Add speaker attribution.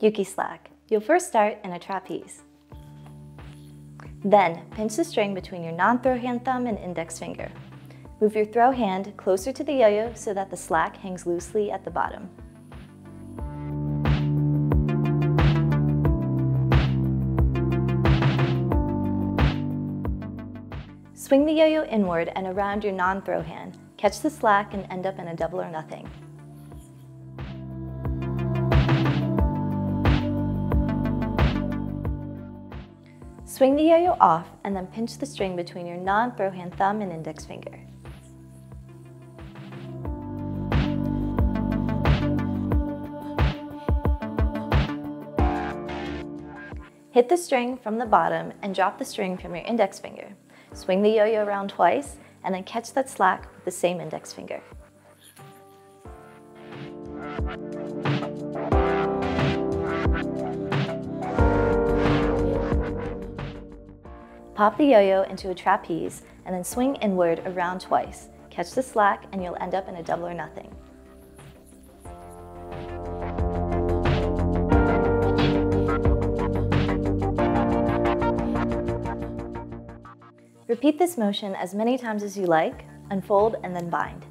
Speaker 1: Yuuki slack. You'll first start in a trapeze. Then, pinch the string between your non-throw hand thumb and index finger. Move your throw hand closer to the yo-yo so that the slack hangs loosely at the bottom. Swing the yo-yo inward and around your non-throw hand. Catch the slack and end up in a double or nothing. Swing the yo-yo off and then pinch the string between your non-throw hand thumb and index finger. Hit the string from the bottom and drop the string from your index finger. Swing the yo-yo around twice, and then catch that slack with the same index finger. Pop the yo-yo into a trapeze and then swing inward around twice. Catch the slack and you'll end up in a double or nothing. Repeat this motion as many times as you like, unfold, and then bind.